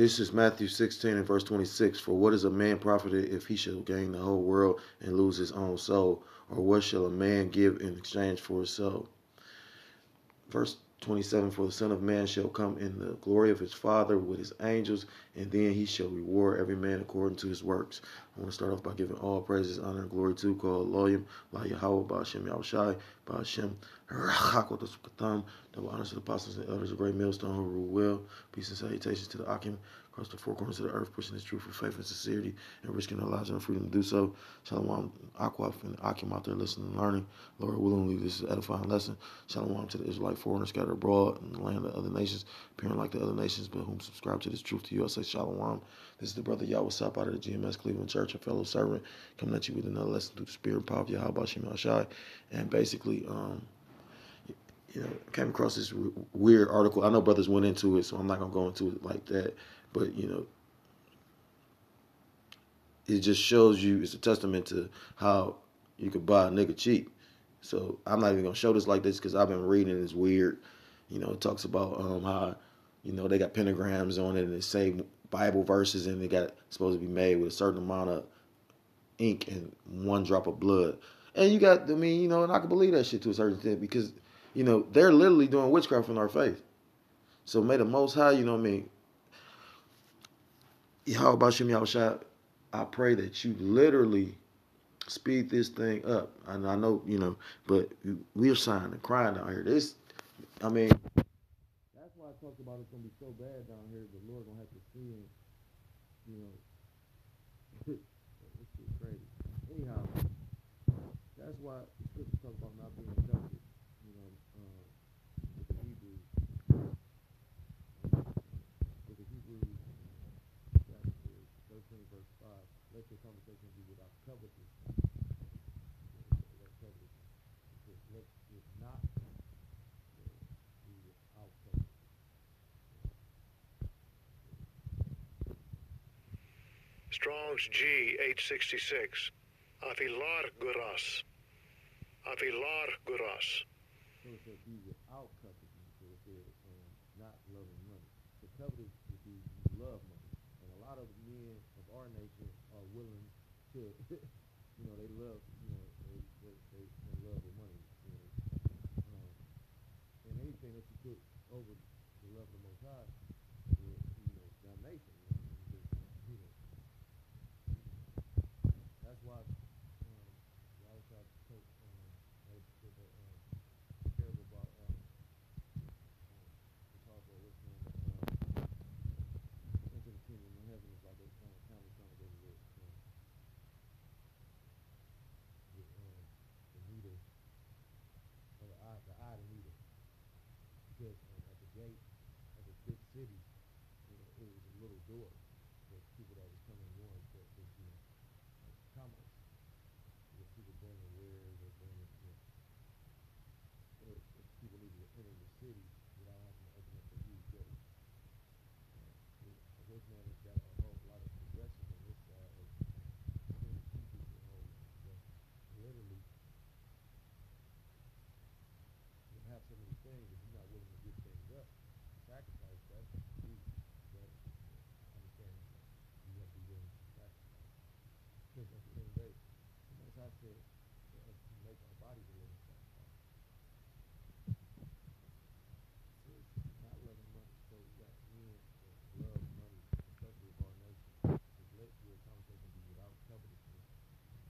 This is Matthew 16 and verse 26. For what is a man profited if he shall gain the whole world and lose his own soul? Or what shall a man give in exchange for his soul? Verse 27 For the Son of Man shall come in the glory of his Father with his angels, and then he shall reward every man according to his works. I want to start off by giving all praises, honor, and glory to called Loyim, La Yahweh, Ba'ashem Yahushai, Ba'ashem Rachakotos Katam, double honors to the apostles and elders, a great millstone who rule well. Peace and salutations to the Akim across the four corners of the earth, pushing his truth for faith and sincerity, and risking their lives and the freedom to do so. Shalom, Aquaf and Akim out there listening and learning. Lord willingly, this is edifying lesson. Shalom to the Israelite foreigners scattered abroad in the land of other nations, appearing like the other nations, but whom subscribe to this truth to you. I say Shalom. This is the brother Yahweh Sap out of the GMS Cleveland Church, a fellow servant, coming at you with another lesson through the spirit and power of Yahweh Shai. And basically, um, you know, came across this weird article. I know brothers went into it, so I'm not gonna go into it like that. But you know, it just shows you. It's a testament to how you could buy a nigga cheap. So I'm not even gonna show this like this because I've been reading. It's weird. You know, it talks about um, how you know they got pentagrams on it and they say Bible verses and they got supposed to be made with a certain amount of ink and one drop of blood. And you got, I mean, you know, and I can believe that shit to a certain extent because, you know, they're literally doing witchcraft in our faith. So may the Most High, you know what I mean, Yahweh Yahushua, I pray that you literally speed this thing up. And I know, you know, but we're sighing and crying out here. This, I mean, that's why I talked about it's gonna be so bad down here. The Lord gonna have to see him, you know. it's too crazy. Anyhow, that's why the scripture talk about not being coveted. You know, uh, with the Hebrews, with the Hebrews chapter 13, verse 5. Let your conversation be without covetousness. Let covetousness. Let it not be without covetousness. Strong's G 866. Afilar Guras. Afilar Guras. So it said be without covetousness. So it said um, not loving money. So covetous would be love money. Lot of men of our nation are willing to, you know, they love, you know, they, they, they, they love the money. You know, um, and anything that you put over the love of the Most High, is, you know, damnation. You know, because, you know, that's why um, y'all try to take um, they did the um, parable about um, um, the parable of what's name um, into the kingdom of heaven is like a um, camel trying to go to the um, the, um, the needle or the eye the eye of the needle because um, at the gate of a big city you know it was a little door for people that was coming one for, for you know like commerce because people bringing wares or bringing you know or if people needed to enter the city without having to open up a huge gate. Uh, the rich man has got a whole lot of possessions on this side of seeing the few people hold that literally you have so many things if you're not willing to give things up, sacrifice, that's easy. But understand that you have to be willing to sacrifice. Because at the end of the day, the most I said for us to make our bodies a living sacrifice. So it's not loving money. So we got men that love money, especially of our nation. Just let your conversation be without covetousness.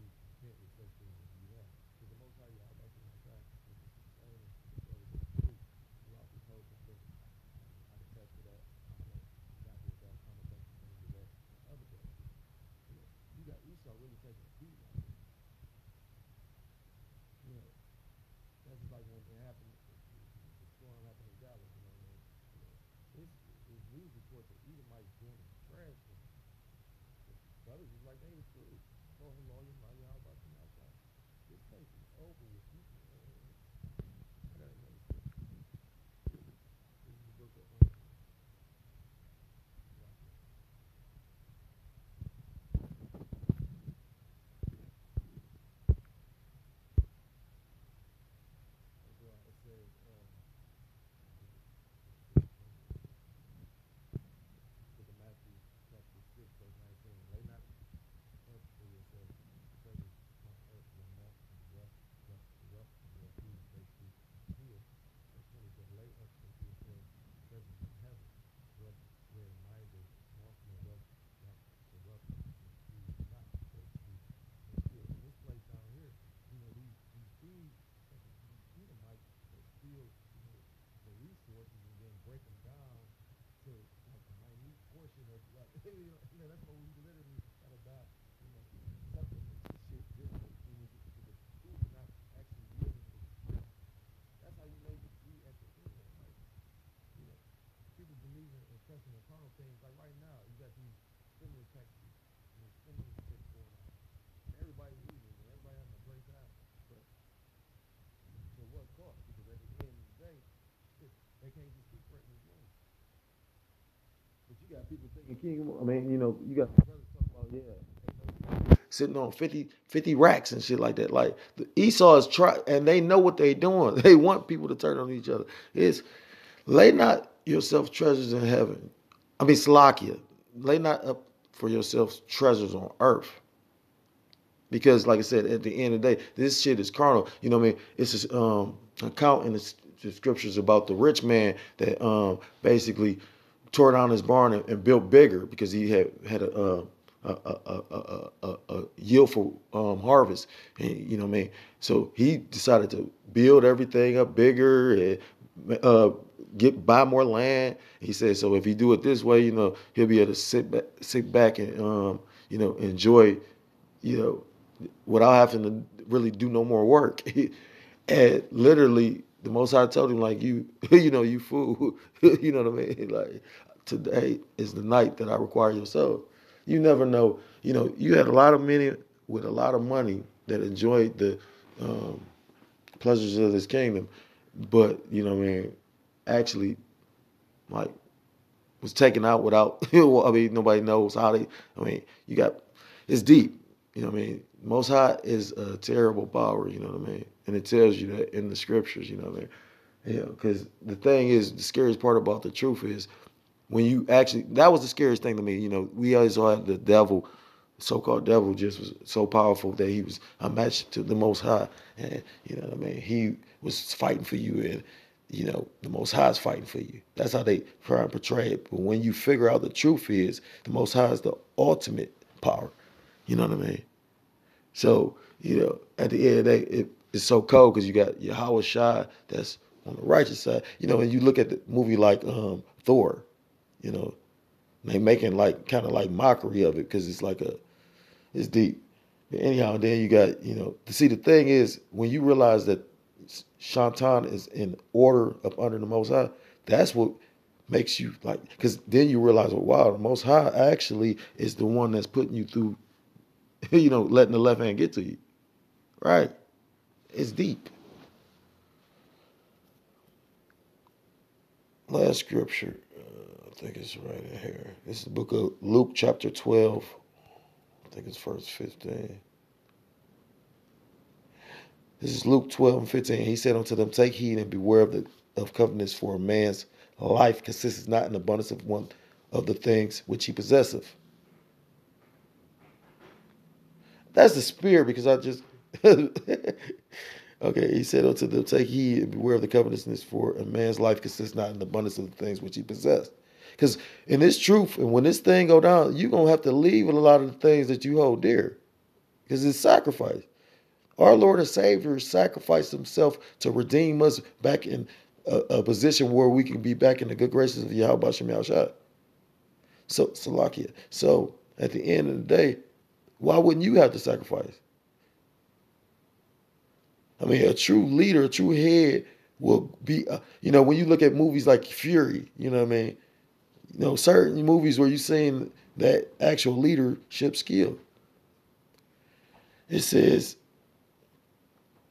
Be content with such things as you have. Because the most high Yahweh about you outside is the sustainer, the brother of the truth throughout this whole condition. I can attest to that. I'm an example of that. I'm a testimony to that. And other brothers. You know, you got Esau really taking a beat out here. You know, that's just like when it happened, the, the storm happened in Dallas, you know what I mean? You know, it's, it's news reports that Edomites joining the trash can. The brothers was like, they was through. Call him lawyer, my y'all about to. This case is over with. You, resources and then break them down to like a minute portion of like you know, that's why we literally gotta buy people believe in, in pressing things. Like right now, you got these stimulus packages got people thinking King. I mean, you know, you got about yeah, sitting on 50, 50 racks and shit like that. Like the Esau is try, and they know what they're doing. They want people to turn on each other. It's lay not yourself treasures in heaven. I mean, Salakia, lay not up for yourself treasures on earth. Because, like I said, at the end of the day, this shit is carnal. You know what I mean? It's a um, account in the, the scriptures about the rich man that um, basically tore down his barn and, and built bigger because he had had a uh, a, a, a, a, yieldful um, harvest. And, you know what I mean? So he decided to build everything up bigger and uh, get buy more land. He said, so if he do it this way, you know, he'll be able to sit back, sit back and um, you know enjoy, you know, without having to really do no more work. and literally, the Most High told him like, you, you know, you fool, you know what I mean? Like today is the night that I require your soul. You never know. You know, you had a lot of men with a lot of money that enjoyed the um, pleasures of this kingdom, but you know, what I mean, actually, like, was taken out without. I mean, nobody knows how they. I mean, you got it's deep. You know, what I mean, Most High is a terrible power. You know what I mean, and it tells you that in the scriptures. You know what I mean. Yeah, because the thing is, the scariest part about the truth is when you actually that was the scariest thing to me. You know, we always had the devil, so-called devil, just was so powerful that he was a match to the Most High, and you know what I mean. He was fighting for you, and you know the Most High is fighting for you. That's how they try and portray it. But when you figure out the truth is, the Most High is the ultimate power. You know what I mean? So you know, at the end of the day, it, it's so cold because you got Yahweh Shai that's on the righteous side. You know, and you look at the movie like um, Thor you know, they making like kind of like mockery of it because it's like a, it's deep. But anyhow, then you got you know see the thing is when you realize that Shantan is in order up under the Most High, that's what makes you like because then you realize, well, wow, the Most High actually is the one that's putting you through, you know, letting the left hand get to you, right? It's deep. Last scripture uh, I think it's right in here. This is the book of Luke, chapter 12. I think it's verse 15. This is Luke 12 and 15. He said unto them, Take heed and beware of the of covenants, for a man's life consists not in the abundance of one of the things which he possesseth. That's the spirit because I just Okay, he said unto them, Take heed and beware of the covetousness, for a man's life consists not in the abundance of the things which he possessed. Because in this truth, and when this thing go down, you're gonna have to leave a lot of the things that you hold dear. Because it's sacrifice. Our Lord and Savior sacrificed himself to redeem us back in a, a, position where we can be back in the good graces of Yahweh Shem Shai. So Salakia. So at the end of the day, why wouldn't you have to sacrifice? I mean, a true leader, a true head will be, uh, you know, when you look at movies like Fury, you know what I mean? you know, certain movies where you're seeing that actual leadership skill. It says,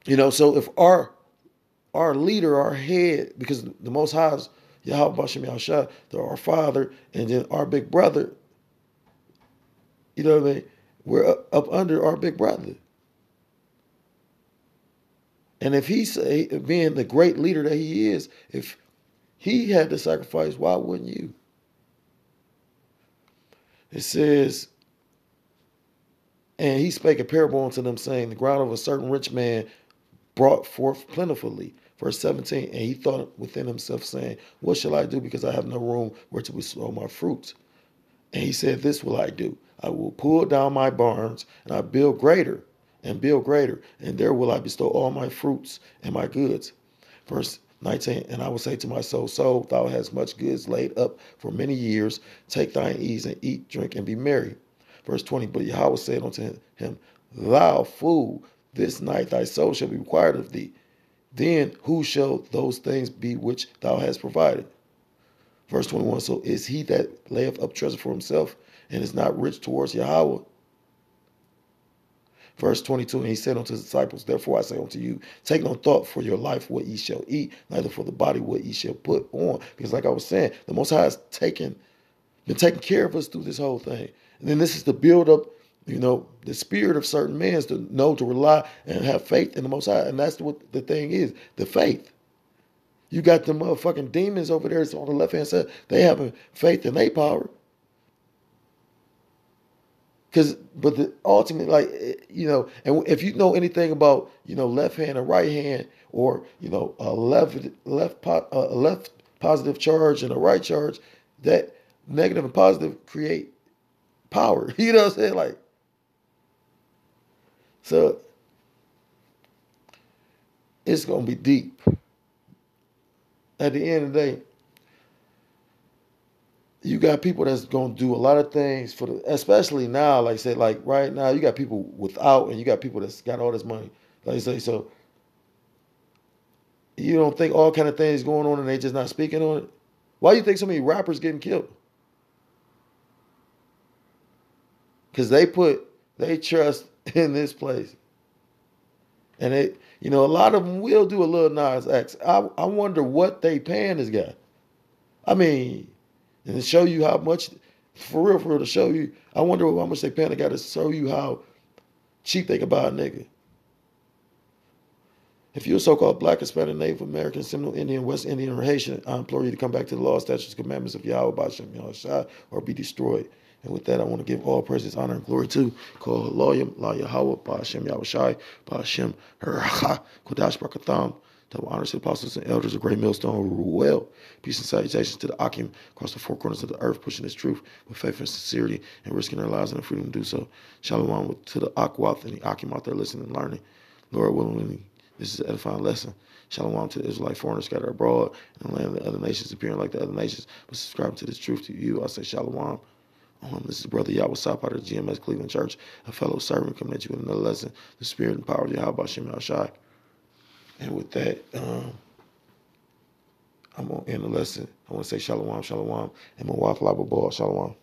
you know, so if our our leader, our head, because the Most High is Yahweh Bashem Yahshua, they're our father, and then our big brother, you know what I mean? We're up, under our big brother. And if he's being the great leader that he is, if he had to sacrifice, why wouldn't you? It says, and he spake a parable unto them, saying, The ground of a certain rich man brought forth plentifully. Verse 17, and he thought within himself, saying, What shall I do? Because I have no room where to bestow my fruits. And he said, This will I do. I will pull down my barns, and I build greater, and build greater, and there will I bestow all my fruits and my goods. Verse 19. And I will say to my soul, Soul, thou hast much goods laid up for many years. Take thine ease and eat, drink, and be merry. Verse 20. But Yahweh said unto him, Thou fool, this night thy soul shall be required of thee. Then who shall those things be which thou hast provided? Verse 21 So is he that layeth up treasure for himself and is not rich towards Yahweh? Verse 22 And he said unto his disciples, Therefore I say unto you, take no thought for your life what ye shall eat, neither for the body what ye shall put on. Because, like I was saying, the Most High has taken, been taking care of us through this whole thing. And then this is the build up you know, the spirit of certain men is to know to rely and have faith in the Most High, and that's what the thing is, the faith. You got the motherfucking demons over there on the left hand side. They having faith in their power. Cause, but the ultimate, like eh, you know, and if you know anything about you know left hand and right hand, or you know a left left a left positive charge and a right charge, that negative and positive create power. You know what I'm saying? Like so it's going to be deep. At the end of the day, you got people that's to do a lot of things for the, especially now, like I said, like right now, you got people without and you got people that's got all this money. Like I say, so you don't think all kind of things going on and they just not speaking on it? Why do you think so many rappers getting killed? Because they put, they trust in this place. And it, you know, a lot of them will do a Lil Nas X. I, I wonder what they paying this guy. I mean, and to show you how much, for real, for real, to show you, I wonder how much they paying the guy to show you how cheap they can buy a nigga. If you're a so-called black, Hispanic, Native American, Seminole Indian, West Indian, or Haitian, I implore you to come back to the law, statutes, commandments of Yahweh, Bashem, Yahweh, or be destroyed. And with that, I want to give all praises, honor, and glory to Call Loyam, La Yahweh, Ba'ashem Yahushai, Ba'ashem Heracha, Kodash Barakatham. Double honors to the apostles and elders of Great Millstone who rule well. Peace and salutations to the Akim across the four corners of the earth, pushing this truth with faith and sincerity and risking their lives and the freedom to do so. Shalom to the Akwath and the Akim out there listening and learning. Lord willing, this is an edifying lesson. Shalom to the Israelite foreigners scattered abroad in the land of the other nations, appearing like the other nations, but subscribing to this truth to you. I say Shalom. Um, this is Brother Yahweh Sop out of GMS Cleveland Church, a fellow servant coming at you with another lesson, the spirit and power of Yahweh Shem Shai. And with that, um, I'm going to end the lesson. I want to say Shalom, Shalom, and my wife, Mawaf Lababal, Shalom.